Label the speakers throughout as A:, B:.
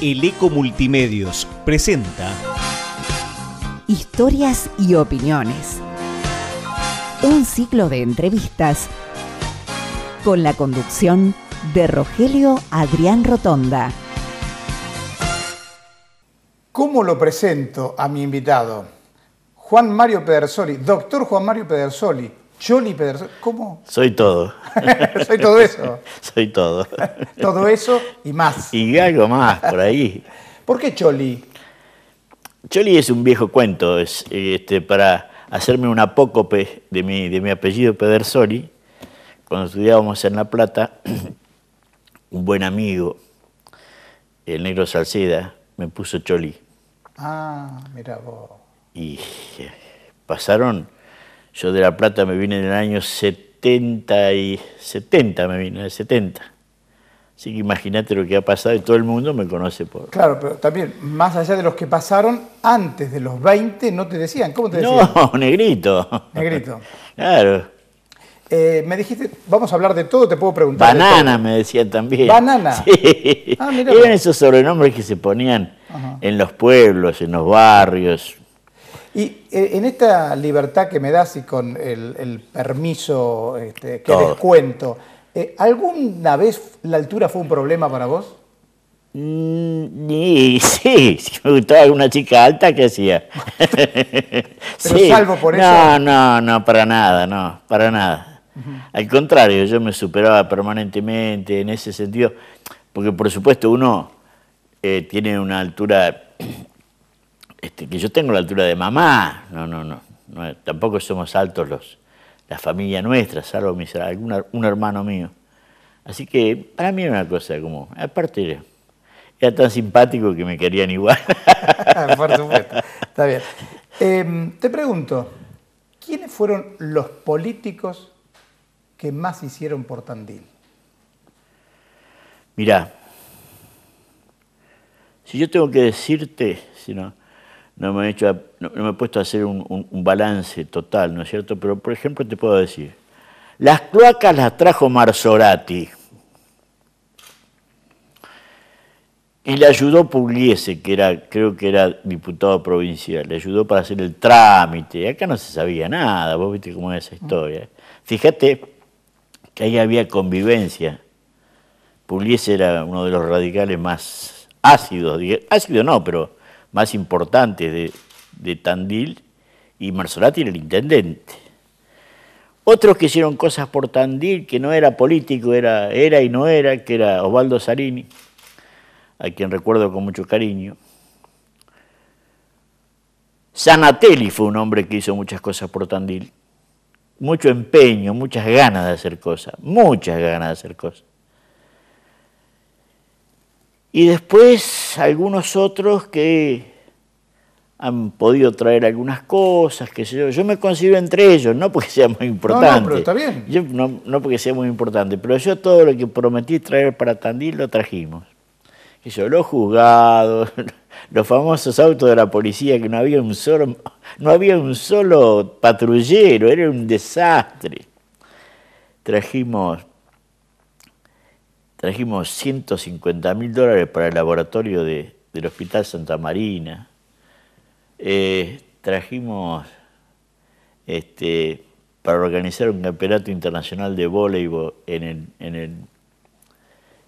A: El Eco Multimedios presenta
B: Historias y opiniones. Un ciclo de entrevistas con la conducción de Rogelio Adrián Rotonda.
C: ¿Cómo lo presento a mi invitado? Juan Mario Pedersoli, doctor Juan Mario Pedersoli, Choli Pedersoli, ¿cómo?
D: Soy todo.
C: Soy todo eso.
D: Soy todo.
C: todo eso y más.
D: Y algo más por ahí.
C: ¿Por qué Choli?
D: Choli es un viejo cuento, es este, para hacerme un apócope de mi, de mi apellido Pedersoli. Cuando estudiábamos en La Plata, un buen amigo, el negro Salceda, me puso Choli.
C: Ah, mira vos.
D: Y eh, pasaron, yo de La Plata me vine en el año 70 y 70 me vine, en el 70. Así que imagínate lo que ha pasado y todo el mundo me conoce por...
C: Claro, pero también, más allá de los que pasaron, antes de los 20 no te decían. ¿Cómo te decían?
D: No, negrito.
C: Negrito.
D: Claro.
C: Eh, me dijiste, vamos a hablar de todo, te puedo preguntar. de
D: Banana
C: todo.
D: me decían también.
C: ¿Banana?
D: Sí.
C: Ah,
D: Eran esos sobrenombres que se ponían
C: Ajá.
D: en los pueblos, en los barrios.
C: Y eh, en esta libertad que me das y con el, el permiso este, que
D: Todo.
C: descuento, eh, ¿alguna vez la altura fue un problema para vos?
D: Mm, y sí, si me gustaba alguna chica alta, ¿qué hacía?
C: Pero salvo por eso-
D: No, no, no, para nada, no, para nada. Al contrario, yo me superaba permanentemente en ese sentido, porque por supuesto uno eh, tiene una altura, este, que yo tengo la altura de mamá, no, no, no, no, tampoco somos altos los, la familia nuestra, salvo mis, algún, un hermano mío. Así que para mí era una cosa como, aparte era, era tan simpático que me querían igual.
C: Por supuesto. Está bien. Eh, te pregunto, ¿quiénes fueron los políticos que más hicieron por Tandil?
D: Mirá, si yo tengo que decirte, si no, no me he, hecho, no, no me he puesto a hacer un, un- un balance total, ¿no es cierto? Pero, por ejemplo, te puedo decir, las cloacas las trajo Marzorati y le ayudó Pugliese, que era, creo que era diputado provincial, le ayudó para hacer el trámite. Acá no se sabía nada, vos viste cómo es esa historia. Fíjate que ahí había convivencia. Pugliese era uno de los radicales más ácidos, ácido no, pero más importantes de, Tandil, y Marzolati era el intendente. Otros que hicieron cosas por Tandil, que no era político, era, era y no era, que era Osvaldo Sarini, a quien recuerdo con mucho cariño. Sanatelli fue un hombre que hizo muchas cosas por Tandil. Mucho empeño, muchas ganas de hacer cosas, muchas ganas de hacer cosas. Y después algunos otros que han podido traer algunas cosas, que yo. Yo me considero entre ellos, no porque sea muy importante.
C: pero está bien.
D: Yo no, no porque sea muy importante, pero yo todo lo que prometí traer para Tandil lo trajimos. Que yo, los juzgados, los famosos autos de la policía, que no había un solo, no había un solo patrullero, era un desastre. Trajimos trajimos 150 mil dólares para el laboratorio de- del Hospital Santa Marina. Eh, trajimos este, para organizar un campeonato internacional de voleibol en el, en el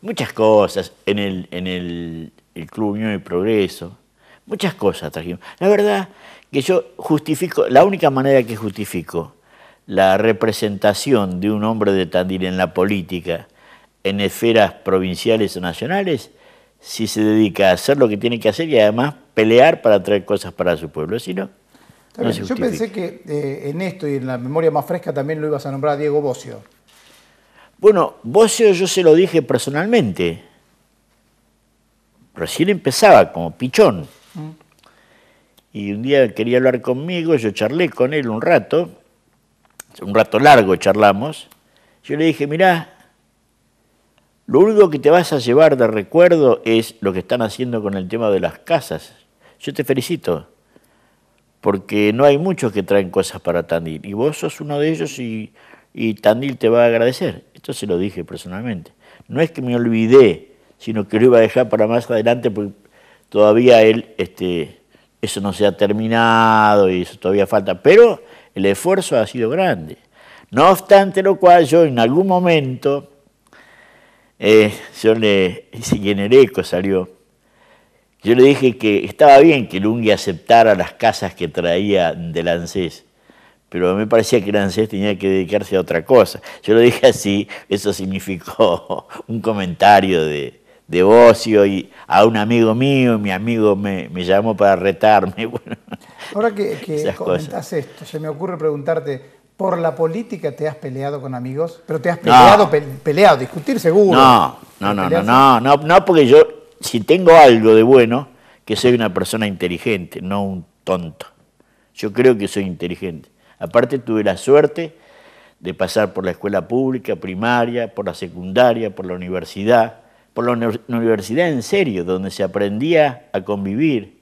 D: muchas cosas en el, en el, el Club Unión y Progreso, muchas cosas trajimos. La verdad que yo justifico, la única manera que justifico la representación de un hombre de Tandil en la política, en esferas provinciales o nacionales, si se dedica a hacer lo que tiene que hacer y además pelear para traer cosas para su pueblo. Si no, se
C: Yo pensé que eh, en esto y en la memoria más fresca también lo ibas a nombrar a Diego Bocio.
D: Bueno, Bocio yo se lo dije personalmente. Recién empezaba como pichón. Y un día quería hablar conmigo, yo charlé con él un rato, un rato largo charlamos. Yo le dije, mirá, lo único que te vas a llevar de recuerdo es lo que están haciendo con el tema de las casas. Yo te felicito, porque no hay muchos que traen cosas para Tandil. Y vos sos uno de ellos y, Tandil te va a agradecer. Esto se lo dije personalmente. No es que me olvidé, sino que lo iba a dejar para más adelante porque todavía él, este, eso no se ha terminado y eso todavía falta, pero el esfuerzo ha sido grande. No obstante lo cual yo en algún momento, eh, yo le, eco salió, yo le dije que estaba bien que Lungi aceptara las casas que traía del ANSES, pero me parecía que el ANSES tenía que dedicarse a otra cosa. Yo lo dije así, eso significó un comentario de, de ocio y a un amigo mío, mi amigo me, llamó para retarme.
C: Ahora que, que comentás esto, se me ocurre preguntarte, ¿por la política te has peleado con amigos? Pero te has peleado, peleado, discutir seguro.
D: No, no, no, no, no, no, no, porque yo, si tengo algo de bueno, que soy una persona inteligente, no un tonto. Yo creo que soy inteligente. Aparte tuve la suerte de pasar por la escuela pública, primaria, por la secundaria, por la universidad, por la universidad en serio, donde se aprendía a convivir.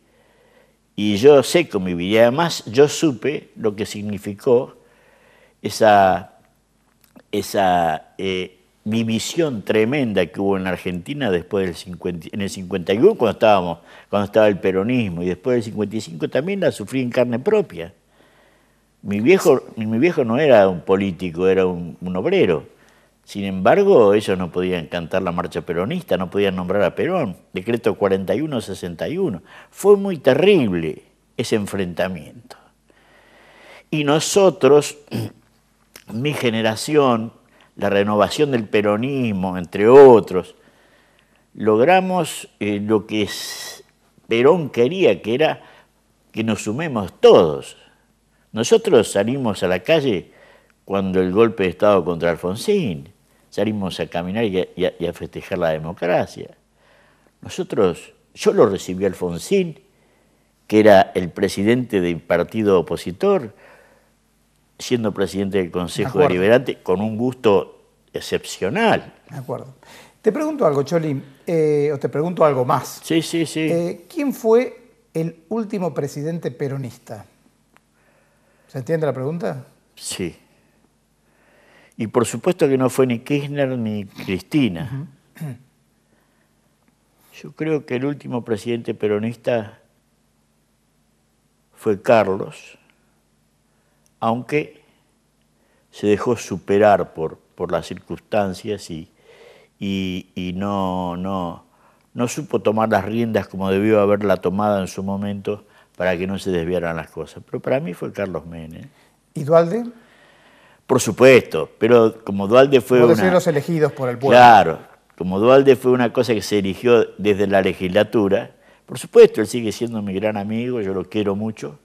D: Y yo sé convivir. Y además yo supe lo que significó esa, esa eh, división tremenda que hubo en Argentina después del 50, en el 51, cuando, estábamos, cuando estaba el peronismo, y después del 55 también la sufrí en carne propia. Mi viejo, mi viejo no era un político, era un obrero sin embargo, ellos no podían cantar la marcha peronista, no podían nombrar a Perón. Decreto 41-61. Fue muy terrible ese enfrentamiento. Y nosotros, mi generación, la renovación del peronismo, entre otros, logramos eh, lo que Perón quería, que era que nos sumemos todos. Nosotros salimos a la calle cuando el golpe de Estado contra Alfonsín salimos a caminar y a, festejar la democracia. Nosotros, yo lo recibí a Alfonsín, que era el presidente del partido opositor, siendo presidente del Consejo Deliberante, con un gusto excepcional.
C: De acuerdo. Te pregunto algo, Choli, eh, o te pregunto algo más.
D: Sí, sí, sí.
C: Eh, ¿Quién fue el último presidente peronista? ¿Se entiende la pregunta?
D: Sí. Y por supuesto que no fue ni Kirchner ni Cristina. Yo creo que el último presidente peronista fue Carlos, aunque se dejó superar por, por las circunstancias y, y, no, no, no supo tomar las riendas como debió haberla tomado en su momento para que no se desviaran las cosas. Pero para mí fue Carlos Menem.
C: ¿Y Dualde?
D: Por supuesto, pero como Dualde fue
C: una... los elegidos por el pueblo.
D: Claro, como Dualde fue una cosa que se eligió desde la legislatura, por supuesto, él sigue siendo mi gran amigo, yo lo quiero mucho,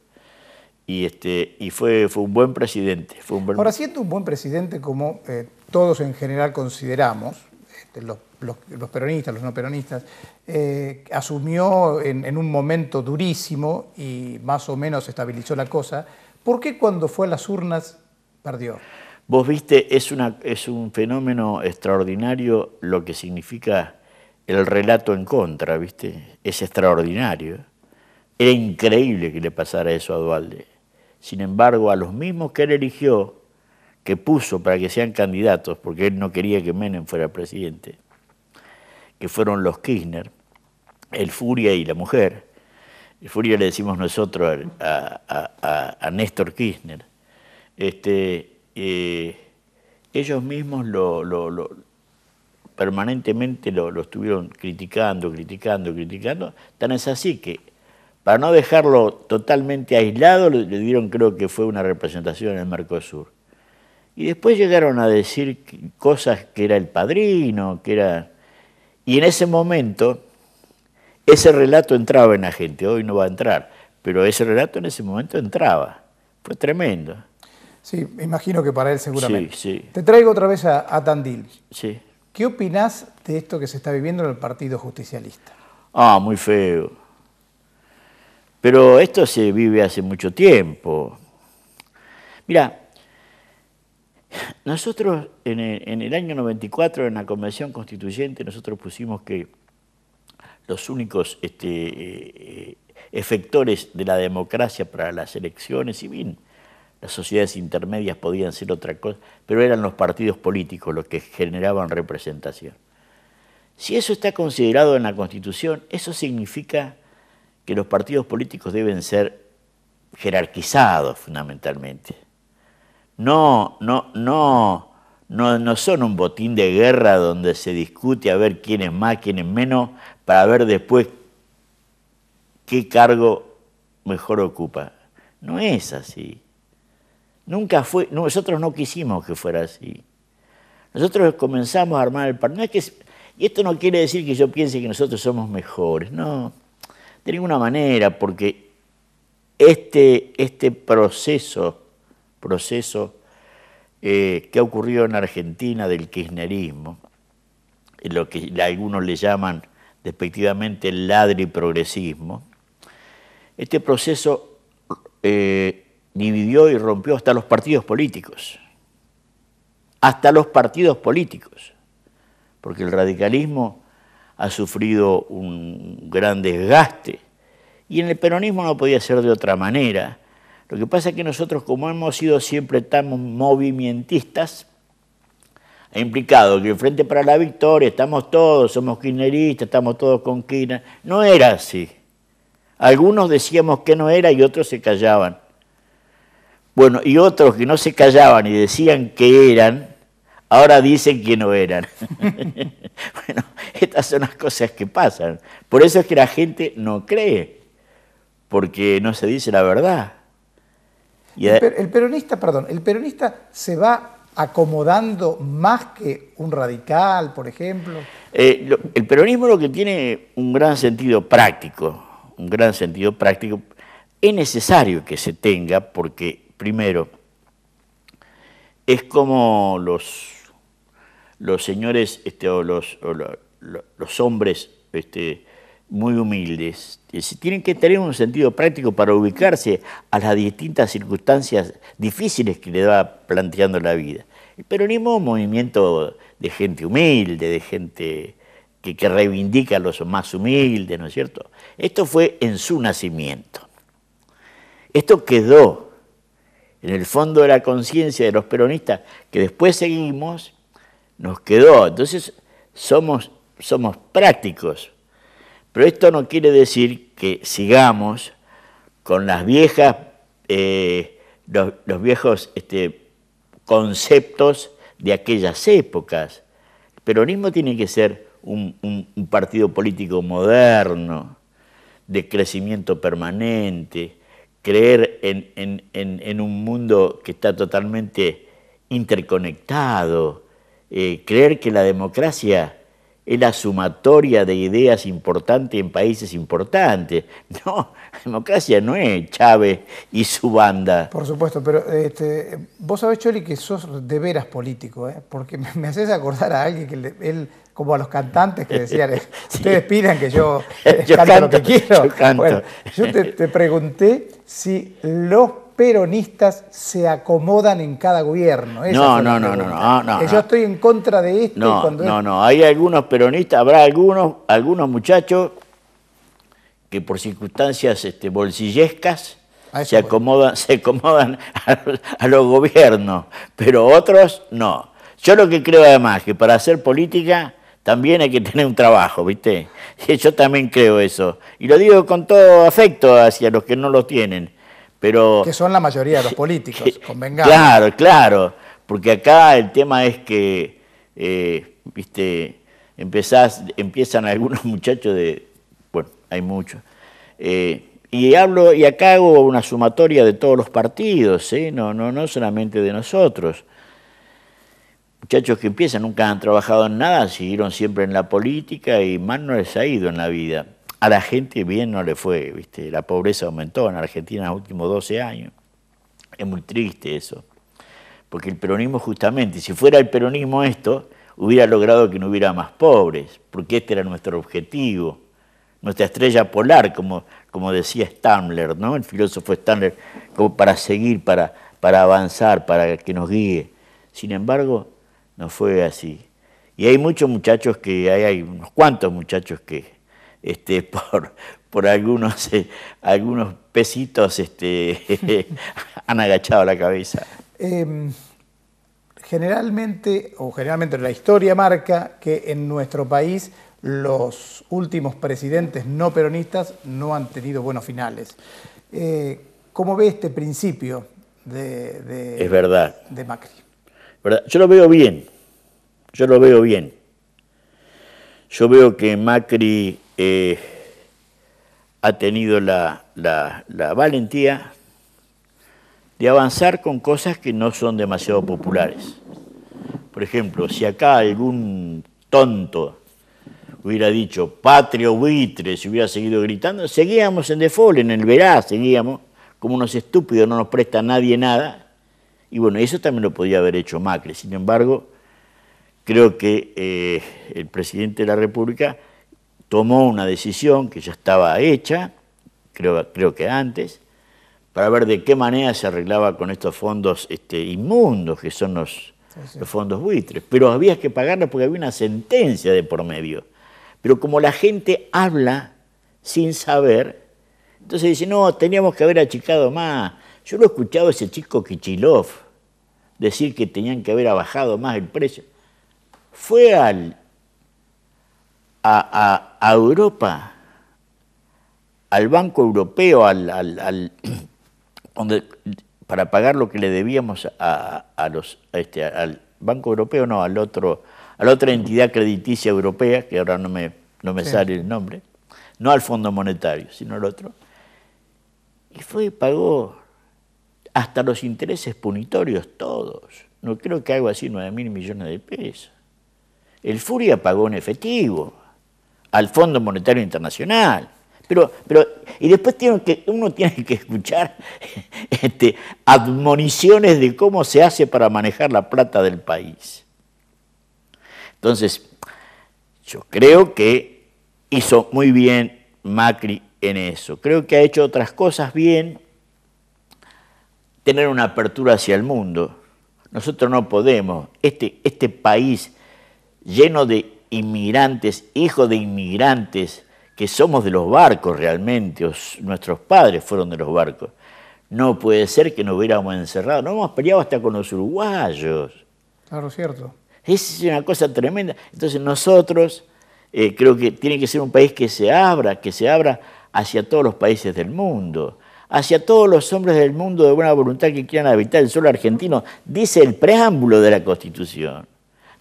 D: y, este, y fue, fue un buen presidente. Fue un
C: Ahora, siendo un buen presidente como eh, todos en general consideramos, este, los, peronistas, los no peronistas, eh, asumió en, en un momento durísimo y más o menos estabilizó la cosa, ¿por qué cuando fue a las urnas perdió.
D: Vos viste, es, una, es un fenómeno extraordinario lo que significa el relato en contra, ¿viste? Es extraordinario. Era increíble que le pasara eso a Dualde. Sin embargo, a los mismos que él eligió, que puso para que sean candidatos, porque él no quería que Menem fuera presidente, que fueron los Kirchner, el Furia y la mujer. El Furia le decimos nosotros a, a Néstor Kirchner este, eh, ellos mismos lo, permanentemente lo, estuvieron criticando, criticando, criticando. Tan es así que, para no dejarlo totalmente aislado, le, dieron, creo que fue una representación en el Mercosur. Y después llegaron a decir cosas que era el padrino, que era... Y en ese momento, ese relato entraba en la gente, hoy no va a entrar, pero ese relato en ese momento entraba. Fue tremendo.
C: Sí, me imagino que para él seguramente.
D: Sí, sí.
C: Te traigo otra vez a, Tandil.
D: Sí.
C: ¿Qué opinás de esto que se está viviendo en el Partido Justicialista?
D: Ah, muy feo. Pero esto se vive hace mucho tiempo. Mira, nosotros en el, año 94, en la Convención Constituyente, nosotros pusimos que los únicos este, eh, efectores de la democracia para las elecciones, y bien, las sociedades intermedias podían ser otra cosa, pero eran los partidos políticos los que generaban representación. Si eso está considerado en la Constitución, eso significa que los partidos políticos deben ser jerarquizados fundamentalmente. No, no, no, no, no son un botín de guerra donde se discute a ver quién es más, quién es menos, para ver después qué cargo mejor ocupa. No es así. Nunca fue, nosotros no quisimos que fuera así. Nosotros comenzamos a armar el partido. y esto no quiere decir que yo piense que nosotros somos mejores, no, de ninguna manera, porque este, este proceso, proceso eh, que ha ocurrido en Argentina del kirchnerismo, lo que algunos le llaman despectivamente el ladri progresismo, este proceso eh, dividió y rompió hasta los partidos políticos, hasta los partidos políticos, porque el radicalismo ha sufrido un gran desgaste y en el peronismo no podía ser de otra manera. Lo que pasa es que nosotros, como hemos sido siempre tan movimentistas, ha implicado que el Frente para la Victoria estamos todos, somos kirchneristas, estamos todos con Kirchner. No era así. Algunos decíamos que no era y otros se callaban. Bueno, y otros que no se callaban y decían que eran, ahora dicen que no eran. bueno, estas son las cosas que pasan. Por eso es que la gente no cree, porque no se dice la verdad.
C: el, peronista, perdón, el peronista se va acomodando más que un radical, por ejemplo.
D: Eh, el peronismo lo que tiene un gran sentido práctico, un gran sentido práctico, es necesario que se tenga porque Primero, es como los, los señores este, o, los, los, hombres este, muy humildes tienen que tener un sentido práctico para ubicarse a las distintas circunstancias difíciles que le va planteando la vida. El peronismo es un movimiento de gente humilde, de gente que, que reivindica a los más humildes, ¿no es cierto? Esto fue en su nacimiento. Esto quedó en el fondo de la conciencia de los peronistas que después seguimos, nos quedó. Entonces somos, somos prácticos. Pero esto no quiere decir que sigamos con las viejas, eh, los, viejos este, conceptos de aquellas épocas. El peronismo tiene que ser un partido político moderno, de crecimiento permanente, creer en, un mundo que está totalmente interconectado, eh, creer que la democracia es la sumatoria de ideas importantes en países importantes. No, democracia no es Chávez y su banda.
C: Por supuesto, pero este, vos sabés, Choli, que sos de veras político, ¿eh? porque me, haces acordar a alguien que él como a los cantantes que decían, ustedes pidan que yo, cante lo que quiero. Yo, te, pregunté si los peronistas se acomodan en cada gobierno.
D: no, no, no, no, no,
C: Que yo estoy en contra de esto.
D: No, no, no, hay algunos peronistas, habrá algunos, algunos muchachos que por circunstancias este, bolsillescas se acomodan, se acomodan a los gobiernos, pero otros no. Yo lo que creo además que para hacer política también hay que tener un trabajo, ¿viste? Yo también creo eso. Y lo digo con todo afecto hacia los que no lo tienen. Pero,
C: que son la mayoría de los políticos, convengamos.
D: Claro, claro. Porque acá el tema es que, eh, ¿viste? Empezás, empiezan algunos muchachos de. Bueno, hay muchos. Eh, y hablo, y acá hago una sumatoria de todos los partidos, ¿eh? no, no, no solamente de nosotros muchachos que empiezan, nunca han trabajado en nada, siguieron siempre en la política y más no les ha ido en la vida. A la gente bien no le fue, ¿viste? La pobreza aumentó en Argentina en los últimos 12 años. Es muy triste eso. Porque el peronismo justamente, si fuera el peronismo esto, hubiera logrado que no hubiera más pobres, porque este era nuestro objetivo, nuestra estrella polar, como, como decía Stamler, ¿no? el filósofo Stamler, como para seguir, para, para avanzar, para que nos guíe. Sin embargo, no fue así. Y hay muchos muchachos que, hay, unos cuantos muchachos que este, por, por algunos, eh, algunos pesitos este, han agachado la cabeza.
C: Em, generalmente, o generalmente la historia marca que en nuestro país los últimos presidentes no peronistas no han tenido buenos finales. Eh, ¿Cómo ve este principio de,
D: es verdad.
C: de Macri?
D: Yo lo veo bien, yo lo veo bien. Yo veo que Macri eh, ha tenido la, valentía de avanzar con cosas que no son demasiado populares. Por ejemplo, si acá algún tonto hubiera dicho patrio buitre, si hubiera seguido gritando, seguíamos en default, en el verá, seguíamos como unos estúpidos, no nos presta nadie nada. Y bueno, eso también lo podía haber hecho Macri. Sin embargo, creo que eh, el presidente de la República tomó una decisión que ya estaba hecha, creo, creo que antes, para ver de qué manera se arreglaba con estos fondos este, inmundos que son los, los fondos buitres. Pero había que pagarlos porque había una sentencia de por medio. Pero como la gente habla sin saber, entonces dice, no, teníamos que haber achicado más. Yo lo he escuchado a ese chico Kichilov decir que tenían que haber bajado más el precio. Fue al, a, Europa, al Banco Europeo, al, donde, para pagar lo que le debíamos a, los, este, al Banco Europeo, no, al otro, a la otra entidad crediticia europea, que ahora no me, no me sale el nombre, no al Fondo Monetario, sino al otro, y fue y pagó hasta los intereses punitorios todos. No creo que algo así 9 mil millones de pesos. El Furia pagó en efectivo al Fondo Monetario Internacional. Pero, pero, y después que, uno tiene que escuchar este, admoniciones de cómo se hace para manejar la plata del país. Entonces, yo creo que hizo muy bien Macri en eso. Creo que ha hecho otras cosas bien. Tener una apertura hacia el mundo. Nosotros no podemos. Este, este país lleno de inmigrantes, hijos de inmigrantes, que somos de los barcos realmente, nuestros padres fueron de los barcos. No puede ser que nos hubiéramos encerrado. No hemos peleado hasta con los uruguayos.
C: Claro, cierto.
D: Es una cosa tremenda. Entonces nosotros eh, creo que tiene que ser un país que se abra, que se abra hacia todos los países del mundo, hacia todos los hombres del mundo de buena voluntad que quieran habitar el suelo argentino, dice el preámbulo de la Constitución.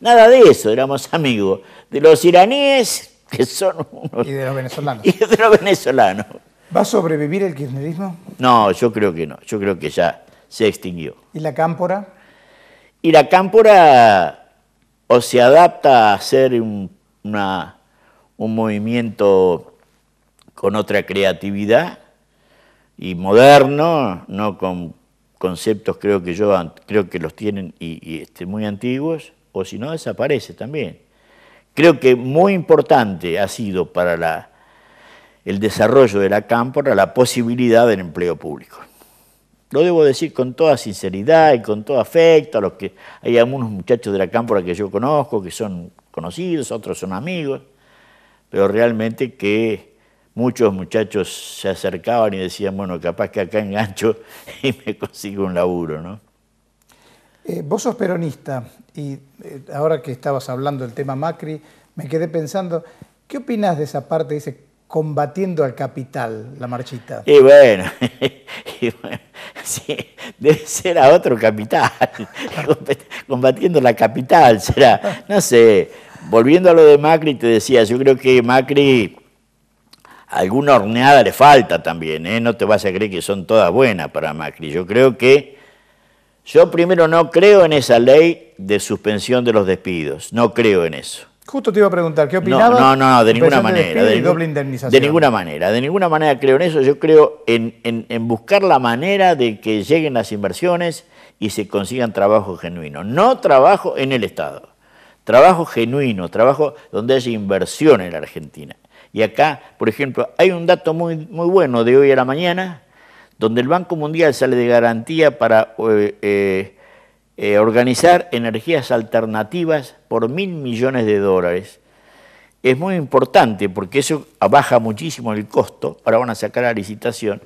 D: Nada de eso, éramos amigos de los iraníes, que son unos...
C: Y de los venezolanos.
D: Y de los venezolanos.
C: ¿Va a sobrevivir el kirchnerismo?
D: No, yo creo que no, yo creo que ya se extinguió.
C: ¿Y la cámpora?
D: Y la cámpora o se adapta a ser un, una, un movimiento con otra creatividad y moderno, no con conceptos creo que yo creo que los tienen y, este, muy antiguos, o si no desaparece también. Creo que muy importante ha sido para el desarrollo de la cámpora la posibilidad del empleo público. Lo debo decir con toda sinceridad y con todo afecto a los que hay algunos muchachos de la cámpora que yo conozco, que son conocidos, otros son amigos, pero realmente que muchos muchachos se acercaban y decían, bueno, capaz que acá engancho y me consigo un laburo, ¿no?
C: Eh, vos sos peronista y eh, ahora que estabas hablando del tema Macri, me quedé pensando, ¿qué opinas de esa parte, dice, combatiendo al capital, la marchita?
D: Y bueno, sí, debe ser a otro capital, combatiendo la capital, será, no sé, volviendo a lo de Macri, te decía, yo creo que Macri alguna horneada le falta también, ¿eh? no te vas a creer que son todas buenas para Macri. Yo creo que yo primero no creo en esa ley de suspensión de los despidos, no creo en eso.
C: Justo te iba a preguntar, ¿qué opinabas?
D: No, no, no, de ninguna manera. De, doble indemnización. de ninguna manera, de ninguna manera creo en eso. Yo creo en, en, buscar la manera de que lleguen las inversiones y se consigan trabajo genuino. No trabajo en el Estado, trabajo genuino, trabajo donde haya inversión en la Argentina. Y acá, por ejemplo, hay un dato muy, muy bueno de hoy a la mañana, donde el Banco Mundial sale de garantía para eh, eh, eh, organizar energías alternativas por mil millones de dólares. Es muy importante porque eso baja muchísimo el costo, ahora van a sacar la licitación.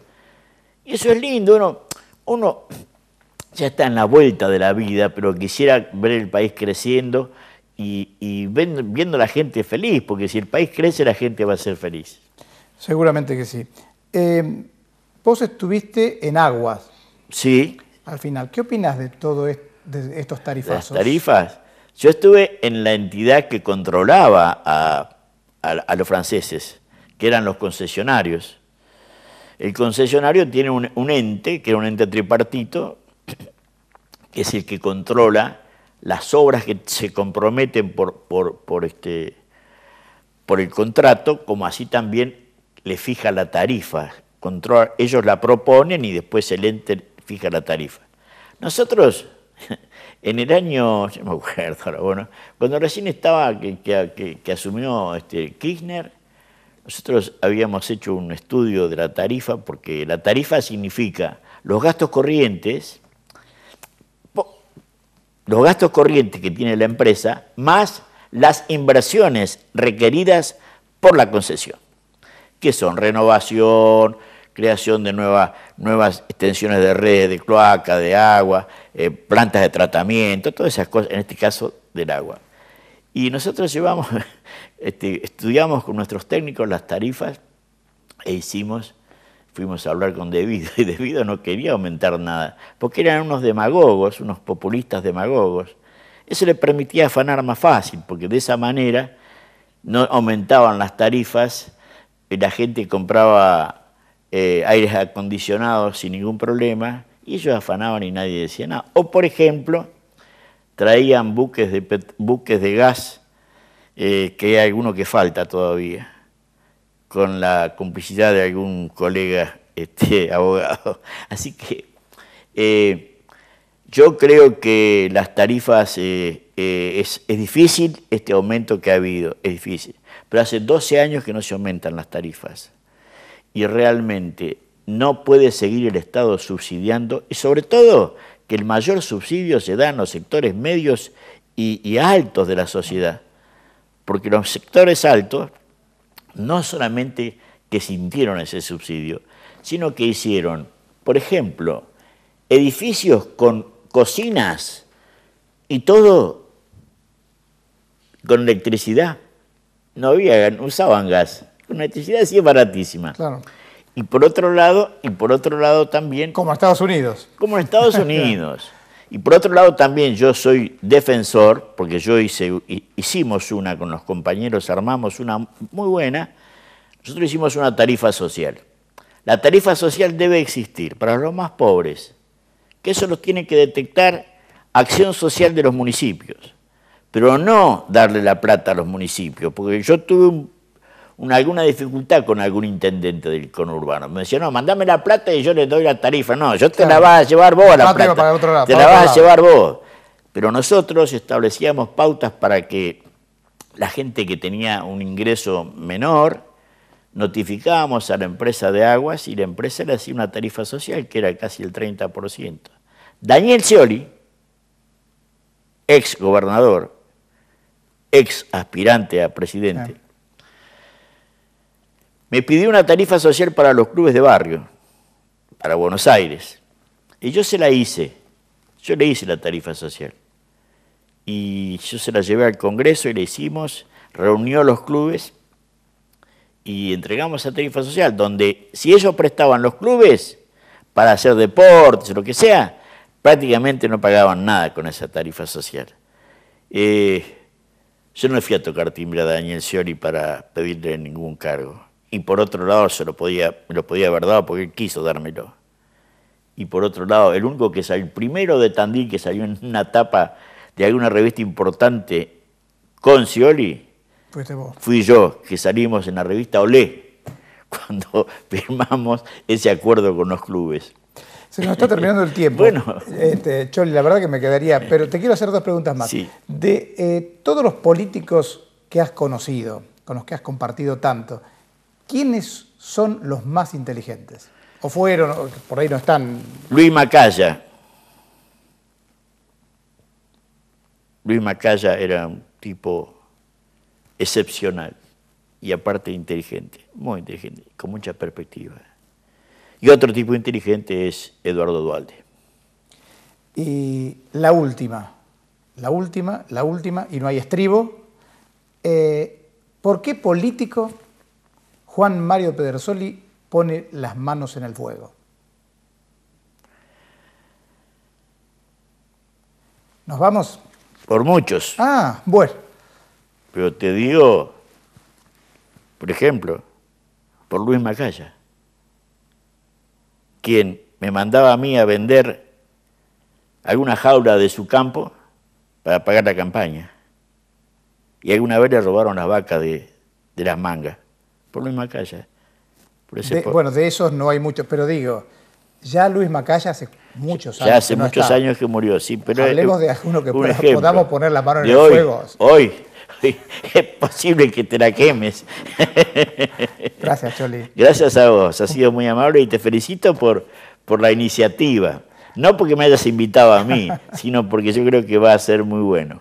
D: Y eso es lindo, uno, uno ya está en la vuelta de la vida, pero quisiera ver el país creciendo y, viendo a la gente feliz, porque si el país crece, la gente va a ser feliz.
C: Seguramente que sí. Vos estuviste en Aguas.
D: Sí.
C: Al final, ¿qué opinas de todo de estos tarifazos?
D: Las tarifas. Yo estuve en la entidad que controlaba a, los franceses, que eran los concesionarios. El concesionario tiene un, ente, que era un ente tripartito, que es el que controla las obras que se comprometen por, por, este, por el contrato, como así también le fija la tarifa. Ellos la proponen y después el ente fija la tarifa. Nosotros en el año, no me acuerdo bueno, cuando recién estaba, que, asumió este, Kirchner, nosotros habíamos hecho un estudio de la tarifa, porque la tarifa significa los gastos corrientes, los gastos corrientes que tiene la empresa, más las inversiones requeridas por la concesión, que son renovación, creación de nuevas extensiones de redes, de cloaca, de agua, eh, plantas de tratamiento, todas esas cosas, en este caso del agua. Y nosotros llevamos, este, estudiamos con nuestros técnicos las tarifas e hicimos, fuimos a hablar con Debido, y Debido no quería aumentar nada, porque eran unos demagogos, unos populistas demagogos. Eso le permitía afanar más fácil, porque de esa manera no aumentaban las tarifas, la gente compraba eh, aires acondicionados sin ningún problema, y ellos afanaban y nadie decía nada. O, por ejemplo, traían buques de, buques de gas, eh, que hay alguno que falta todavía, con la complicidad de algún colega este, abogado. Así que eh, yo creo que las tarifas es, es difícil, este aumento que ha habido, es difícil. Pero hace 12 años que no se aumentan las tarifas y realmente no puede seguir el Estado subsidiando y sobre todo que el mayor subsidio se da en los sectores medios y, altos de la sociedad. Porque los sectores altos no solamente que sintieron ese subsidio, sino que hicieron, por ejemplo, edificios con cocinas y todo con electricidad. No había, usaban gas. Una electricidad sí es baratísima.
C: Claro.
D: Y por otro lado, y por otro lado también.
C: Como en Estados Unidos.
D: Como en Estados Unidos. y por otro lado también yo soy defensor, porque yo hice, hicimos una con los compañeros, armamos una muy buena. Nosotros hicimos una tarifa social. La tarifa social debe existir para los más pobres, que eso lo tiene que detectar acción social de los municipios, pero no darle la plata a los municipios, porque yo tuve un alguna dificultad con algún intendente del conurbano. Me decía, no, mandame la plata y yo le doy la tarifa. No, yo te la vas a llevar vos a la plata. te la vas a llevar vos. Pero nosotros establecíamos pautas para que la gente que tenía un ingreso menor, notificábamos a la empresa de aguas y la empresa le hacía una tarifa social que era casi el 30%. Daniel Scioli, ex gobernador, ex aspirante a presidente, me pidió una tarifa social para los clubes de barrio, para Buenos Aires. Y yo se la hice, yo le hice la tarifa social. Y yo se la llevé al Congreso y le hicimos, reunió los clubes y entregamos esa tarifa social, donde si ellos prestaban los clubes para hacer deportes lo que sea, prácticamente no pagaban nada con esa tarifa social. Eh, yo no fui a tocar timbre a Daniel Scioli para pedirle ningún cargo y por otro lado se lo podía, me lo podía haber dado porque él quiso dármelo. Y por otro lado, el único que salió, el primero de Tandil que salió en una tapa de alguna revista importante con Scioli, fui yo, que salimos en la revista Olé, cuando firmamos ese acuerdo con los clubes.
C: Se nos está terminando el tiempo.
D: bueno.
C: Este, Choli, la verdad que me quedaría, pero te quiero hacer dos preguntas más. De eh, todos los políticos que has conocido, con los que has compartido tanto, ¿quiénes son los más inteligentes? ¿O fueron, por ahí no están?
D: Luis Macaya. Luis Macaya era un tipo excepcional y aparte inteligente, muy inteligente, con mucha perspectiva. Y otro tipo inteligente es Eduardo Dualde.
C: Y la última, la última, la última, y no hay estribo. Eh, ¿Por qué político Juan Mario Pedersoli pone las manos en el fuego? ¿Nos vamos?
D: Por muchos.
C: Ah, bueno.
D: Pero te digo, por ejemplo, por Luis Macaya, quien me mandaba a mí a vender alguna jaula de su campo para pagar la campaña. Y alguna vez le robaron las vacas de, las mangas, por Luis Macaya.
C: Bueno, de esos no hay muchos, pero digo, ya Luis Macaya hace muchos años.
D: Ya hace muchos años que murió, sí. Pero
C: Hablemos de alguno que podamos poner la mano en el
D: hoy,
C: fuego.
D: Hoy, es posible que te la quemes.
C: Gracias, Choli.
D: Gracias a vos, has sido muy amable y te felicito por, por la iniciativa. No porque me hayas invitado a mí, sino porque yo creo que va a ser muy bueno.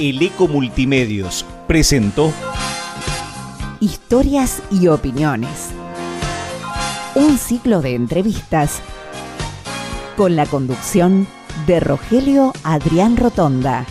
A: El Eco Multimedios presentó
B: Historias y opiniones un ciclo de entrevistas con la conducción de Rogelio Adrián Rotonda.